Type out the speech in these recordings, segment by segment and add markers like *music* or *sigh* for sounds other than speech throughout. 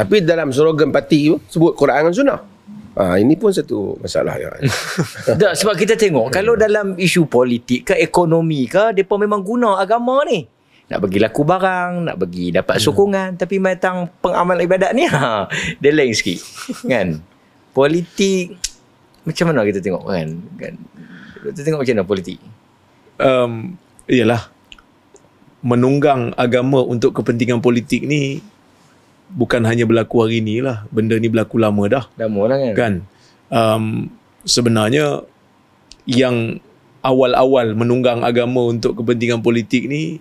Tapi dalam slogan parti tu sebut Quran dan Sunnah. Ha, ini pun satu masalah ya. *laughs* Tak, sebab kita tengok kalau dalam isu politik ke ekonomi ke depa memang guna agama ni. Nak bagi laku barang, nak bagi dapat sokongan tapi matang pengamal ibadat ni *laughs* ha, dia lain sikit. kan? Politik macam mana kita tengok kan? kan? Kita tengok macam mana politik. um, Yalah Menunggang agama untuk kepentingan politik ni Bukan hanya berlaku hari ni lah Benda ni berlaku lama dah Lama lah kan? Kan um, Sebenarnya Yang awal-awal menunggang agama untuk kepentingan politik ni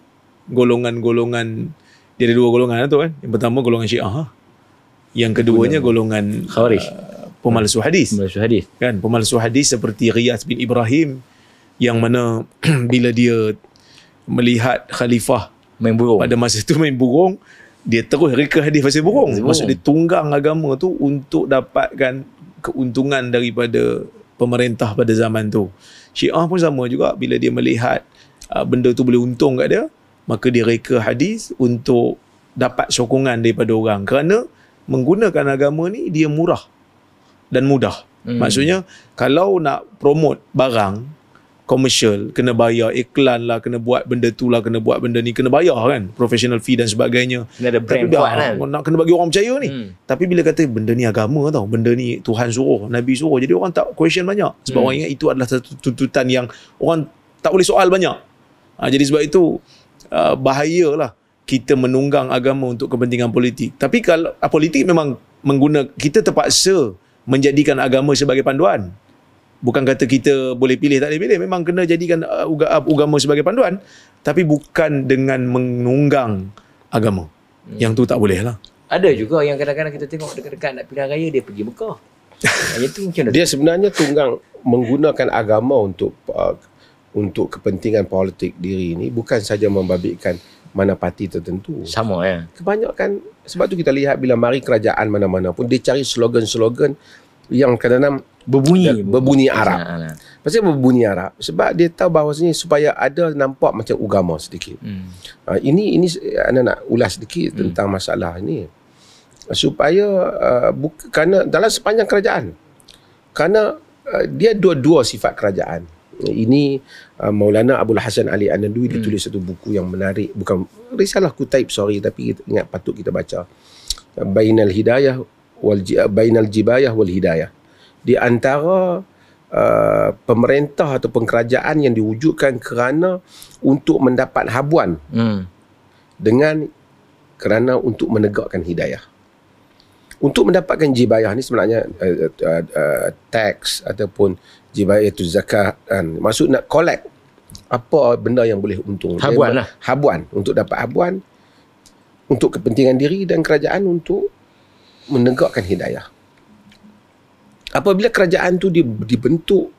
Golongan-golongan Dia ada dua golongan lah tu kan Yang pertama golongan syiah lah. Yang keduanya golongan Khawarij. uh, Pemalsu hadis Malaysia hadis. kan pemalsu hadis seperti Riyaz bin Ibrahim yang mana *clears throat* bila dia melihat khalifah Main burung. pada masa itu main burung dia terus reka hadis pasal burung burung. maksud dia tunggang agama tu untuk dapatkan keuntungan daripada pemerintah pada zaman tu Syiah pun sama juga bila dia melihat uh, benda tu boleh untung kat dia maka dia reka hadis untuk dapat sokongan daripada orang kerana menggunakan agama ni dia murah dan mudah. Hmm. Maksudnya kalau nak promote barang komersial kena bayar iklan lah kena buat benda tu lah kena buat benda ni kena bayar kan professional fee dan sebagainya Kena ada brand Tapi kuat kan? nak kena bagi orang percaya ni Hmm. tapi bila kata benda ni agama tau benda ni Tuhan suruh Nabi suruh jadi orang tak question banyak sebab Hmm. orang ingat itu adalah satu tuntutan yang orang tak boleh soal banyak ha, jadi sebab itu uh, bahayalah kita menunggang agama untuk kepentingan politik tapi kalau uh, politik memang mengguna kita terpaksa menjadikan agama sebagai panduan bukan kata kita boleh pilih tak boleh pilih memang kena jadikan uh, uh, agama sebagai panduan tapi bukan dengan menunggang agama Hmm. yang tu tak boleh lah Ada juga yang kadang-kadang kita tengok dekat-dekat nak pilihan raya dia pergi Mekah. *laughs* Yang tu macam? Dia sebenarnya tunggang menggunakan agama untuk uh, untuk kepentingan politik diri ini bukan saja membabitkan mana parti tertentu. sama ya. Kebanyakan sebab tu kita lihat bila mari kerajaan mana-mana pun dia cari slogan-slogan yang kadang-kadang Berbunyi. berbunyi Arab. Pasal berbunyi Arab sebab dia tahu bahawasanya supaya ada nampak macam agama sedikit. Hmm. Uh, ini ini anda nak ulas sedikit hmm. tentang masalah ini supaya uh, buk, kerana dalam sepanjang kerajaan kerana uh, dia dua-dua sifat kerajaan ini uh, Maulana Abdul Hasan Ali An-Nadwi hmm. dia tulis satu buku yang menarik bukan risalah kutaib sorry tapi kita ingat patut kita baca Bainal Hidayah wal Bainal Jibayah wal Hidayah di antara uh, pemerintah atau kerajaan yang diwujudkan kerana untuk mendapat habuan Hmm. dengan kerana untuk menegakkan hidayah. Untuk mendapatkan jibayah ni sebenarnya uh, uh, uh, tax ataupun jibayah itu zakat kan. Maksud nak collect apa benda yang boleh untung. Habuan Dia- lah. Habuan untuk dapat habuan untuk kepentingan diri dan kerajaan untuk menegakkan hidayah. Apabila kerajaan tu di- dibentuk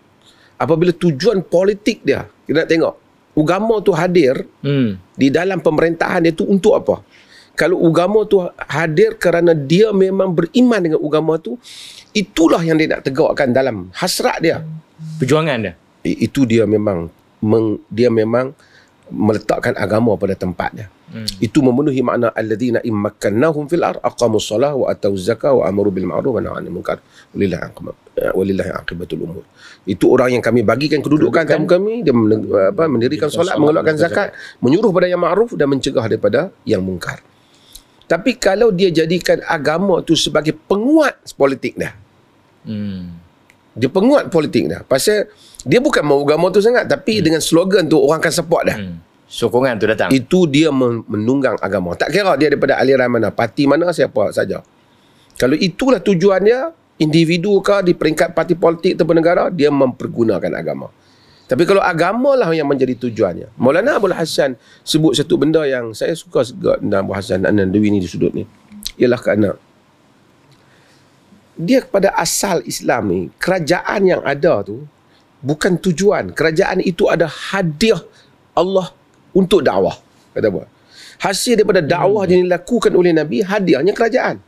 apabila tujuan politik dia kita nak tengok agama tu hadir Hmm. di dalam pemerintahan dia tu untuk apa? Kalau agama tu hadir kerana dia memang beriman dengan agama tu, itulah yang dia nak tegakkan dalam hasrat dia. Perjuangan dia. Itu dia memang meng, dia memang meletakkan agama pada tempatnya. Hmm. Itu memenuhi makna alladzina immakkannahum fil ard aqamus salah wa atau zakah wa amaru bil ma'ruf wa nahy 'anil munkar walillahi aqibat walillahi aqibatul umur. Itu orang yang kami bagikan kedudukan Kedudukan. kami dia men, apa mendirikan solat, mengeluarkan zakat, menyuruh pada yang ma'ruf dan mencegah daripada yang mungkar. Tapi kalau dia jadikan agama tu sebagai penguat politik dia. Hmm. Dia penguat politik dia. Pasal dia bukan mau agama tu sangat tapi hmm. dengan slogan tu orang akan support dia. Hmm. Sokongan tu datang. Itu dia men- menunggang agama. Tak kira dia daripada aliran mana, parti mana, siapa saja. Kalau itulah tujuan dia, individu ke di peringkat parti politik ataupun negara, dia mempergunakan agama. Tapi kalau agama lah yang menjadi tujuannya. Maulana Abdul Hasan sebut satu benda yang saya suka tentang Abdul Hasan An-Nadawi ni di sudut ni. Ialah kerana dia pada asal Islam ni, kerajaan yang ada tu bukan tujuan. Kerajaan itu ada hadiah Allah untuk dakwah. Kata apa? Hasil daripada dakwah yang dilakukan oleh Nabi, hadiahnya kerajaan.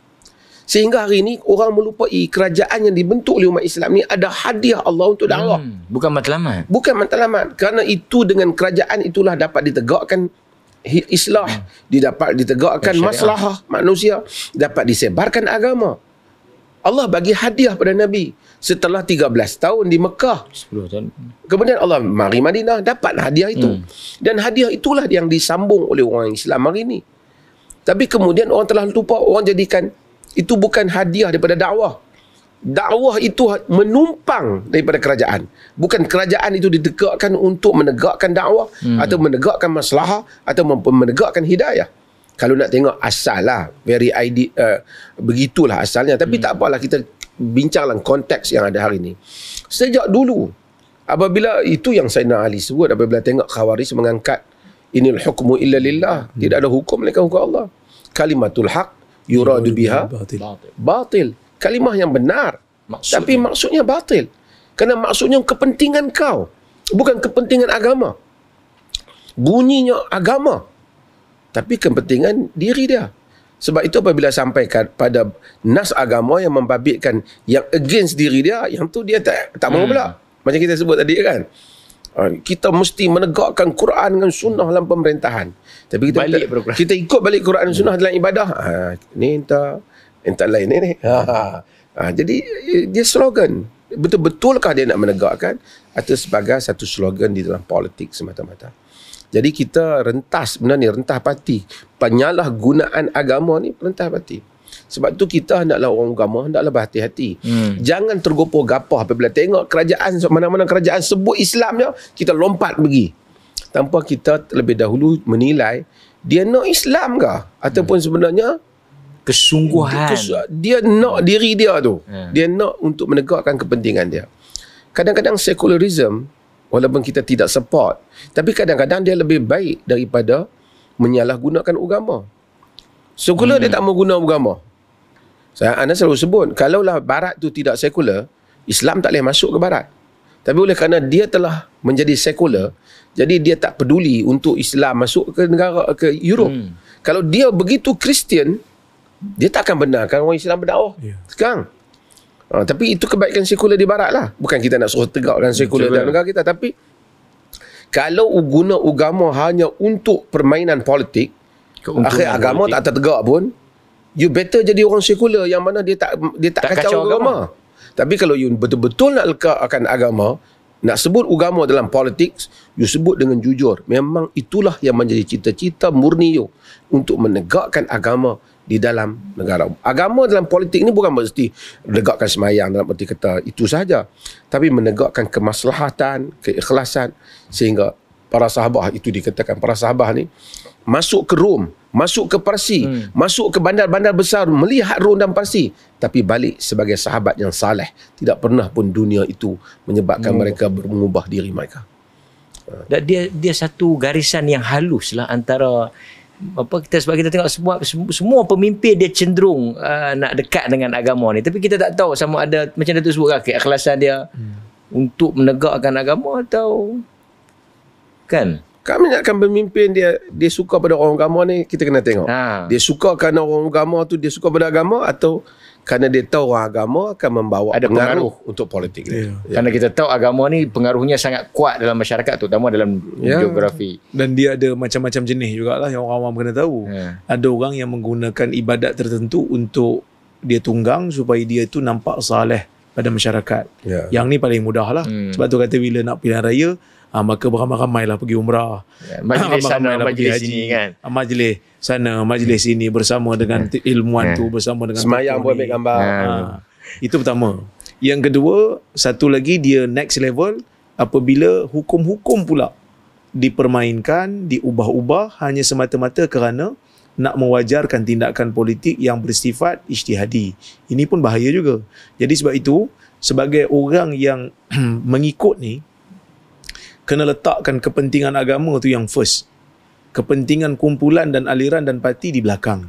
Sehingga hari ini orang melupai kerajaan yang dibentuk oleh umat Islam ni ada hadiah Allah untuk dakwah. Hmm. Bukan matlamat. Bukan matlamat. Kerana itu dengan kerajaan itulah dapat ditegakkan islah, dia dapat ditegakkan Syariah. maslahah manusia, dapat disebarkan agama. Allah bagi hadiah pada Nabi setelah 13 tahun di Mekah. 10 tahun. Kemudian Allah mari Madinah dapat hadiah itu. Hmm. Dan hadiah itulah yang disambung oleh orang Islam hari ini. Tapi kemudian orang telah lupa orang jadikan itu bukan hadiah daripada dakwah. Dakwah itu menumpang daripada kerajaan. Bukan kerajaan itu ditegakkan untuk menegakkan dakwah hmm. atau menegakkan maslahah atau menegakkan hidayah. Kalau nak tengok asal lah, very ide, uh, begitulah asalnya. Tapi hmm. tak apalah kita bincanglah konteks yang ada hari ini. Sejak dulu, apabila itu yang Sayyidina Ali sebut, apabila tengok Khawarij mengangkat inil hukmu illa lillah. Hmm. Tidak ada hukum melainkan hukum Allah. Kalimatul haq yuradu biha Batil. Batil. batil. Kalimah yang benar. Maksudnya. Tapi maksudnya batil. Kerana maksudnya kepentingan kau. Bukan kepentingan agama. Bunyinya agama. Tapi kepentingan diri dia. Sebab itu apabila sampai ke- pada nas agama yang membabitkan yang against diri dia, yang tu dia tak tak mau Hmm. pula. Macam kita sebut tadi kan. Ah, Kita mesti menegakkan Quran dengan sunnah dalam pemerintahan. Tapi kita Balik kita, kita ikut balik Quran dan sunnah dalam ibadah. Ha, ni entah entah lain ni. ni. *laughs* Ha, ha. Ha, jadi eh, dia slogan. Betul-betulkah dia nak menegakkan atau sebagai satu slogan di dalam politik semata-mata. Jadi kita rentas sebenarnya rentah parti. Penyalahgunaan agama ni rentah parti. Sebab tu kita hendaklah orang agama hendaklah berhati-hati. Hmm. Jangan tergopoh gapah apabila tengok kerajaan mana-mana kerajaan sebut Islamnya kita lompat pergi. Tanpa kita terlebih dahulu menilai dia nak Islam ke ataupun sebenarnya Kesungguhan. kes- dia nak diri dia tu. Hmm. Dia nak untuk menegakkan kepentingan dia. Kadang-kadang secularism walaupun kita tidak support tapi kadang-kadang dia lebih baik daripada menyalahgunakan agama. Sekular hmm. dia tak mau guna agama. Saya anda selalu sebut kalaulah barat tu tidak sekular, Islam tak boleh masuk ke barat. Tapi oleh kerana dia telah menjadi sekular, jadi dia tak peduli untuk Islam masuk ke negara ke Europe. Hmm. Kalau dia begitu Kristian, dia tak akan benarkan orang Islam berdakwah. Ya. Sekarang. Ha, tapi itu kebaikan sekular di barat lah. Bukan kita nak suruh tegakkan sekular dalam negara kita. Tapi kalau guna agama hanya untuk permainan politik, Keuntungan akhir agama politik. tak tertegak pun, you better jadi orang sekular yang mana dia tak dia tak, Tak kacau, kacau agama. Tapi kalau you betul-betul nak letakkan agama, nak sebut agama dalam politik, you sebut dengan jujur. Memang itulah yang menjadi cita-cita murni you untuk menegakkan agama di dalam negara. Agama dalam politik ni bukan mesti menegakkan semayang dalam arti kata itu sahaja. Tapi menegakkan kemaslahatan, keikhlasan sehingga para sahabat itu dikatakan para sahabat ni masuk ke Rom, masuk ke Parsi, hmm. masuk ke bandar-bandar besar melihat Rom dan Parsi tapi balik sebagai sahabat yang saleh. Tidak pernah pun dunia itu menyebabkan mereka mengubah diri mereka. Dan dia dia satu garisan yang halus lah antara apa kita sebab kita tengok semua semua pemimpin dia cenderung uh, nak dekat dengan agama ni tapi kita tak tahu sama ada macam Datuk sebut kan keikhlasan dia hmm. untuk menegakkan agama atau kan Kami nak akan pemimpin dia dia suka pada orang agama ni kita kena tengok. ha Dia suka kerana orang agama tu dia suka pada agama atau kerana dia tahu orang agama akan membawa Ada pengaruh, pengaruh. untuk politik dia. Ya. Kerana kita tahu agama ni pengaruhnya sangat kuat dalam masyarakat terutama dalam Ya. geografi. Dan dia ada macam-macam jenis jugalah yang orang awam kena tahu. Ha. Ada orang yang menggunakan ibadat tertentu untuk dia tunggang supaya dia tu nampak saleh pada masyarakat. Ya. Yang ni paling mudah lah. Hmm. Sebab tu kata bila nak pilihan raya, ah, maka beramai-ramai lah pergi umrah. Ya, Majlis *laughs* sana, majlis sini kan. Ah, Majlis sana, majlis sini bersama dengan t- ilmuwan Ya. tu, bersama dengan Semayang pun ambil gambar. Ha. Ha, itu pertama. Yang kedua, satu lagi dia next level apabila hukum-hukum pula dipermainkan, diubah-ubah hanya semata-mata kerana nak mewajarkan tindakan politik yang bersifat ijtihadi. Ini pun bahaya juga. Jadi sebab itu, sebagai orang yang *clears throat* mengikut ni, kena letakkan kepentingan agama tu yang first. Kepentingan kumpulan dan aliran dan parti di belakang.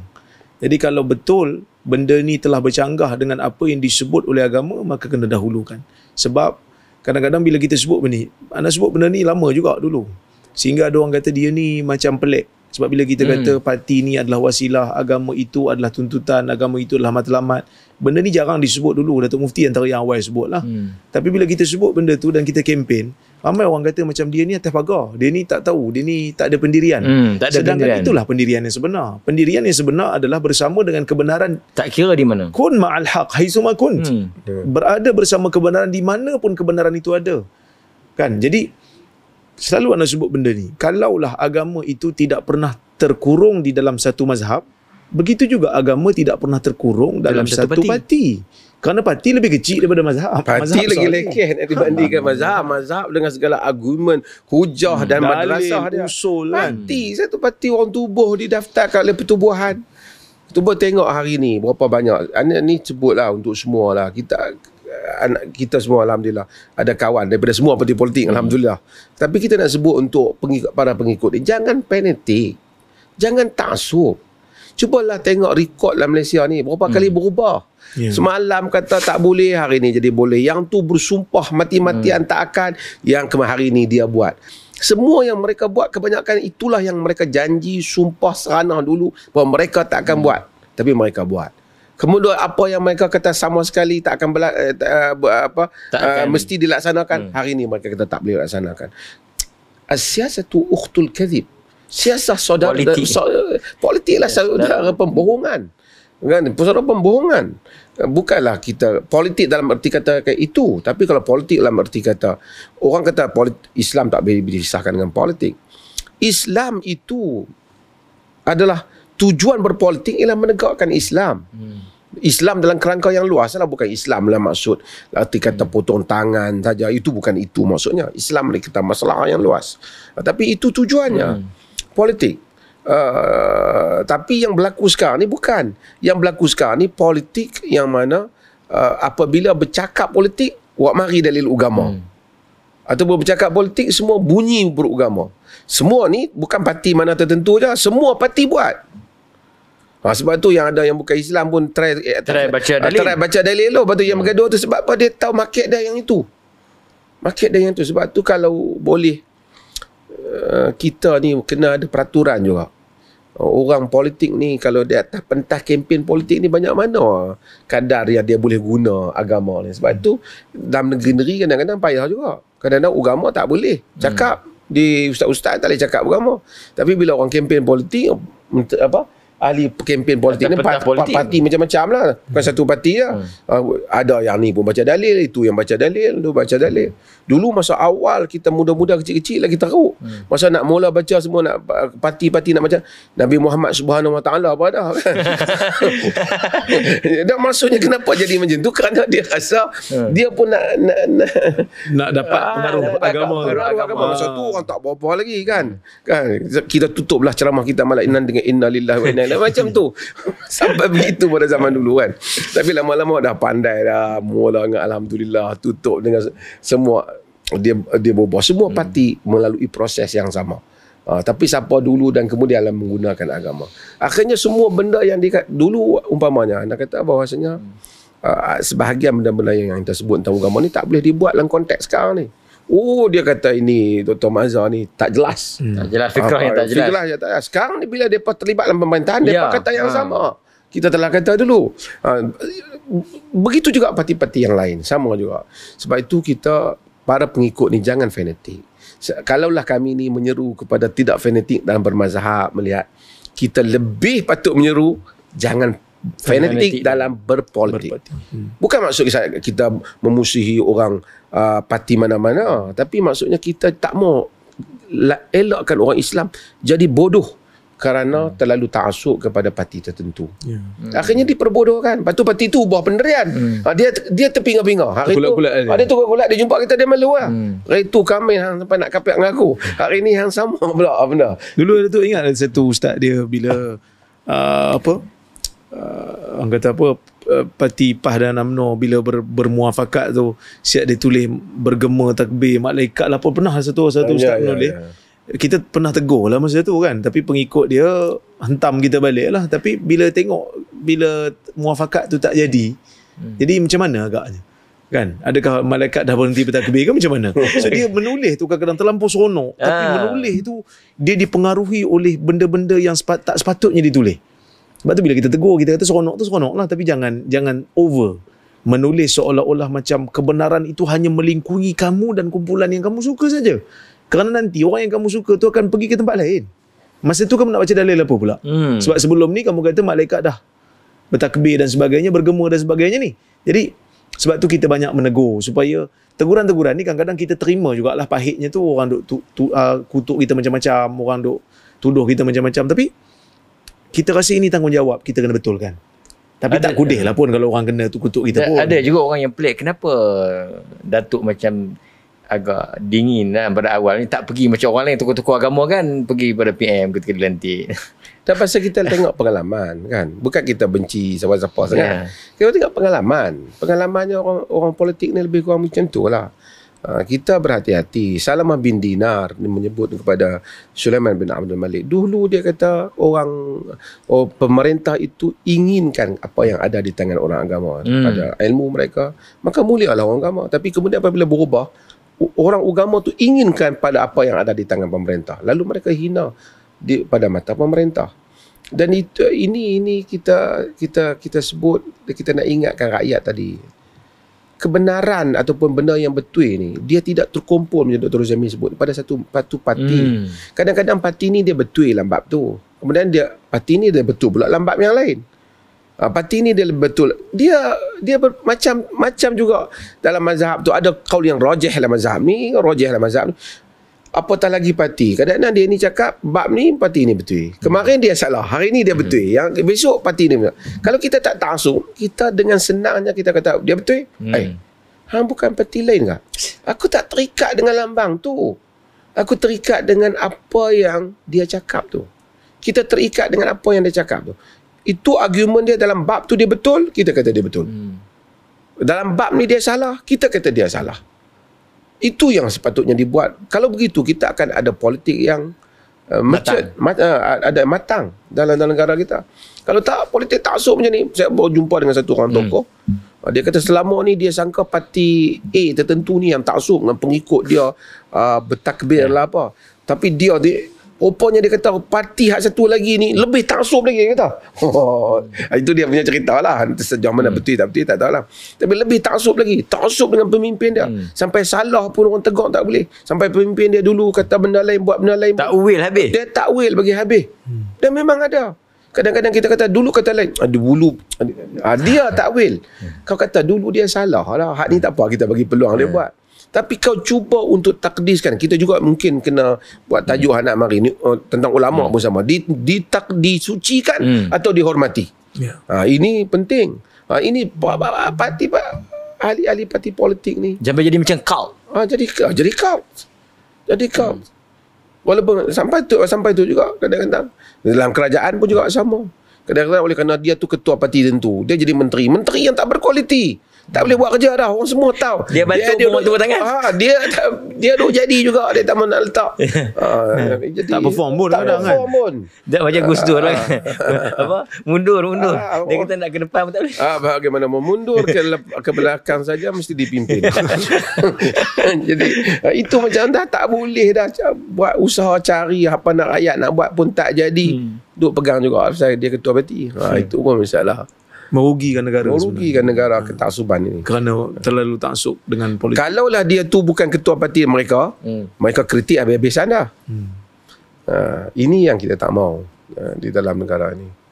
Jadi kalau betul benda ni telah bercanggah dengan apa yang disebut oleh agama, maka kena dahulukan. Sebab kadang-kadang bila kita sebut benda ni, anda sebut benda ni lama juga dulu. Sehingga ada orang kata dia ni macam pelik. Sebab bila kita Hmm. kata parti ni adalah wasilah, agama itu adalah tuntutan, agama itu adalah matlamat. Benda ni jarang disebut dulu. Datuk Mufti antara yang awal sebut lah. Hmm. Tapi bila kita sebut benda tu dan kita kempen, Ramai orang kata macam dia ni atas pagar. Dia ni tak tahu. Dia ni tak ada pendirian. Hmm, tak ada Sedangkan pendirian. itulah pendirian yang sebenar. Pendirian yang sebenar adalah bersama dengan kebenaran. Tak kira di mana. Kun ma'al haq haitsuma kunt. Hmm. Berada bersama kebenaran di mana pun kebenaran itu ada. Kan? Jadi selalu anda sebut benda ni. Kalaulah agama itu tidak pernah terkurung di dalam satu mazhab, begitu juga agama tidak pernah terkurung dalam, Dalam satu satu, parti. Kerana parti lebih kecil daripada mazhab. Parti mazhab lagi lekeh nak dibandingkan mazhab. Mazhab dengan segala argumen, hujah dan Dalil, madrasah dia. usul kan. Parti, satu parti orang tubuh didaftarkan oleh pertubuhan. Cuba tengok hari ni berapa banyak. Ini, ni sebutlah untuk semua lah. Kita anak kita semua Alhamdulillah ada kawan daripada semua parti politik Alhamdulillah. Tapi kita nak sebut untuk pengikut, para pengikut ni. Jangan fanatik. Jangan taksub. Cubalah tengok rekod dalam Malaysia ni. Berapa kali berubah. Ya. Semalam kata tak boleh, hari ni jadi boleh. Yang tu bersumpah mati-matian tak akan. Yang kemarin hari ni dia buat. Semua yang mereka buat kebanyakan itulah yang mereka janji sumpah seranah dulu bahawa mereka tak akan buat. Tapi mereka buat. Kemudian apa yang mereka kata sama sekali tak akan bela, eh, eh, bu- apa Tak uh, akan. mesti dilaksanakan. Hari ni mereka kata tak boleh laksanakan. As-siyasatu ukhtul kadhib. Siasah saudara Politik. so, politik lah saudara pembohongan. Kan? Saudara pembohongan. Bukanlah kita politik dalam erti kata kayak itu, tapi kalau politik dalam erti kata orang kata politik, Islam tak boleh dipisahkan dengan politik. Islam itu adalah tujuan berpolitik ialah menegakkan Islam. Islam dalam kerangka yang luas lah bukan Islam lah maksud arti kata potong tangan saja itu bukan itu maksudnya Islam ni kita masalah yang luas tapi itu tujuannya politik uh, tapi yang berlaku sekarang ni bukan yang berlaku sekarang ni politik yang mana uh, apabila bercakap politik wak mari dalil agama ataupun bercakap politik semua bunyi beragama semua ni bukan parti mana tertentu je semua parti buat Ha, sebab tu yang ada yang bukan Islam pun try eh, Try baca ah, dalil. Try baca dalil tu. Lepas tu yang bergaduh tu sebab apa dia tahu market dia yang itu. Market dia yang tu. Sebab tu kalau boleh uh, kita ni kena ada peraturan juga. Orang politik ni kalau dia atas pentas kempen politik ni banyak mana kadar yang dia boleh guna agama ni. Sebab tu dalam negeri-negeri kadang-kadang payah juga. Kadang-kadang agama tak boleh cakap. Di ustaz-ustaz tak boleh cakap agama. Tapi bila orang kempen politik ment- apa ahli kempen politik ni Pentas pa- politik. pa- parti macam-macam lah. Bukan satu parti lah. Uh, ada yang ni pun baca dalil, itu yang baca dalil, tu baca dalil. Dulu masa awal kita muda-muda kecil-kecil lagi teruk. Masa nak mula baca semua nak parti-parti nak baca Nabi Muhammad Subhanahu Wa Taala apa dah kan. Dan maksudnya kenapa jadi macam tu kerana dia rasa dia pun nak nak, nak Nak dapat Ah, pengaruh agama. pengaruh agama. Ah. Masa tu orang tak apa-apa lagi kan. Kan kita tutuplah ceramah kita malam inan dengan inna lillahi wa inna ilaihi macam tu. *laughs* Sampai begitu pada zaman dulu kan. Tapi lama-lama dah pandai dah. Mula dengan alhamdulillah tutup dengan se- semua dia dia berubah. Semua parti melalui proses yang sama. Uh, tapi siapa dulu dan kemudian dalam menggunakan agama. Akhirnya semua benda yang di dulu umpamanya anda kata bahawasanya uh, sebahagian benda-benda yang kita sebut tentang agama ni tak boleh dibuat dalam konteks sekarang ni. Oh dia kata ini Dr. Mazhar ni tak jelas. Tak jelas fikrah yang tak jelas. Fikrah yang tak jelas. Sekarang ni bila mereka terlibat dalam pemerintahan, Ya. mereka kata yang Ha. sama. Kita telah kata dulu. Ha, begitu juga parti-parti yang lain. Sama juga. Sebab itu kita, para pengikut ni jangan fanatik. Kalaulah kami ni menyeru kepada tidak fanatik dalam bermazhab, melihat kita lebih patut menyeru jangan fanatik Fanatik. dalam berpolitik. Berparti. Hmm. Bukan maksud kita, kita memusuhi orang uh, parti mana-mana. Tapi maksudnya kita tak mau la- elakkan orang Islam jadi bodoh kerana terlalu taasuk kepada parti tertentu. Ya. Akhirnya diperbodohkan. Lepas tu parti tu ubah pendirian. Ha, dia dia terpinga-pinga. Hari tu Terkulat-kulat dia. ha, dia jumpa kita dia malu lah. Hmm. Hari tu kami hang sampai nak kapek dengan aku. Hari ni yang sama *laughs* pula benda. Dulu ada tu ingat ada satu ustaz dia bila uh, apa uh, orang kata apa uh, parti PAH dan UMNO bila ber, bermuafakat tu siap dia tulis bergema takbir malaikat lah. Pun pernah satu satu Ya, ustaz ya, menulis. ya. kita pernah tegur lah masa tu kan. Tapi pengikut dia hentam kita balik lah. Tapi bila tengok bila muafakat tu tak jadi hmm. jadi macam mana agaknya? Kan? Adakah malaikat dah berhenti bertakbir kan macam mana? *laughs* So dia menulis tu kadang-kadang terlampau seronok. Tapi Ah. menulis tu dia dipengaruhi oleh benda-benda yang sepat, tak sepatutnya ditulis sebab tu bila kita tegur kita kata seronok tu seronok lah tapi jangan jangan over menulis seolah-olah macam kebenaran itu hanya melingkungi kamu dan kumpulan yang kamu suka saja. Kerana nanti orang yang kamu suka tu akan pergi ke tempat lain. Masa tu kamu nak baca dalil apa pula? Hmm. Sebab sebelum ni kamu kata malaikat dah bertakbir dan sebagainya, bergema dan sebagainya ni. Jadi sebab tu kita banyak menegur supaya teguran-teguran ni kadang-kadang kita terima jugalah pahitnya tu orang duk tu, tu, uh, kutuk kita macam-macam, orang duk tuduh kita macam-macam tapi kita rasa ini tanggungjawab kita kena betulkan. Tapi Ada- tak kudih lah pun kalau orang kena tu kutuk kita pun. Ada juga orang yang pelik kenapa Datuk macam agak dingin lah pada awal ni tak pergi macam orang lain tokoh-tokoh agama kan pergi pada PM ketika dilantik. *laughs* Dan pasal kita tengok pengalaman kan. Bukan kita benci siapa-siapa sangat. Ya. Kita tengok pengalaman. Pengalamannya orang orang politik ni lebih kurang macam tu lah. Uh, kita berhati-hati. Salamah bin Dinar menyebut kepada Sulaiman bin Abdul Malik. Dulu dia kata orang oh, pemerintah itu inginkan apa yang ada di tangan orang agama Hmm. pada ilmu mereka. Maka mulialah orang agama. Tapi kemudian apabila berubah orang agama tu inginkan pada apa yang ada di tangan pemerintah. Lalu mereka hina di pada mata pemerintah. Dan itu ini ini kita kita kita sebut kita nak ingatkan rakyat tadi. Kebenaran ataupun benda yang betul ni dia tidak terkumpul macam Dr. Zamin sebut pada satu satu parti. Hmm. Kadang-kadang parti ni dia betul dalam bab tu. Kemudian dia parti ni dia betul pula dalam bab yang lain. Ha, parti ni dia betul. Dia dia ber, macam macam juga dalam mazhab tu ada kaul yang rajih dalam mazhab ni, rajih dalam mazhab ni. Apatah lagi parti. Kadang-kadang dia ni cakap bab ni parti ni betul. Kemarin dia salah, hari ni dia betul. Yang besok parti ni betul. Kalau kita tak taksub, kita dengan senangnya kita kata dia betul. Hmm. Hmm. Eh, hang bukan parti lain ke? Aku tak terikat dengan lambang tu. Aku terikat dengan apa yang dia cakap tu. Kita terikat dengan apa yang dia cakap tu. Itu argument dia dalam bab tu dia betul, kita kata dia betul. Hmm. Dalam bab ni dia salah, kita kata dia salah. Itu yang sepatutnya dibuat. Kalau begitu kita akan ada politik yang uh, mature, mat, uh, ada matang dalam, dalam negara kita. Kalau tak politik taksub macam ni, saya baru jumpa dengan satu orang tokoh. Uh, Dia kata selama ni dia sangka parti A tertentu ni yang taksub dengan pengikut dia uh, bertakbir lah apa. Tapi dia dia Rupanya dia kata parti hak satu lagi ni lebih taksub lagi dia kata. Oh, *laughs* itu dia punya cerita lah. Sejauh mana Hmm. betul tak betul tak tahu lah. Tapi lebih taksub lagi. Taksub dengan pemimpin dia. Hmm. Sampai salah pun orang tegur tak boleh. Sampai pemimpin dia dulu kata benda lain, buat benda lain. Tak will habis. Dia takwil bagi habis. Dan memang ada. Kadang-kadang kita kata dulu kata lain. Ah, dulu. Ah, dia takwil. Kau kata dulu dia salah lah. Hak ni tak apa. Kita bagi peluang dia buat. Tapi kau cuba untuk takdiskan. Kita juga mungkin kena buat tajuk anak mari ni uh, tentang ulama pun sama. Di, ditak, disucikan Hmm. atau dihormati. Ya. Ha, ini penting. Ha, ini pa- pa- pa- parti pa- ahli-ahli parti politik ni Sampai jadi macam kau. Ah jadi jadi cult. Jadi cult. Walaupun sampai tu sampai tu juga kadang-kadang dalam kerajaan pun juga sama. Kadang-kadang oleh kerana dia tu ketua parti tentu, dia jadi menteri. Menteri yang tak berkualiti. Tak boleh buat kerja dah. Orang semua tahu. Dia bantu duk- pun tepuk tangan. Ah, dia tak, dia duk jadi juga. Dia tak mau nak letak. *laughs* ah, jadi, Tak perform pun Tak kadang-kadang perform pun. Tak macam Gus Dur lah. *laughs* Apa? Mundur, mundur. Ah, Dia kata nak ke depan pun tak boleh. Ah, bagaimana mau mundur ke, ke belakang saja mesti dipimpin. *laughs* Jadi ah, itu macam dah tak boleh dah buat usaha cari apa nak rakyat nak buat pun tak jadi. Hmm. Duk pegang juga pasal dia ketua parti. Ha, itu pun masalah. Merugikan negara sebenarnya. Merugikan negara ketaksuban ini. Kerana terlalu taksub dengan politik. Kalaulah dia tu bukan ketua parti mereka, Hmm. mereka kritik habis-habisan dah. Hmm. Ha, ini yang kita tak mau uh, di dalam negara ini.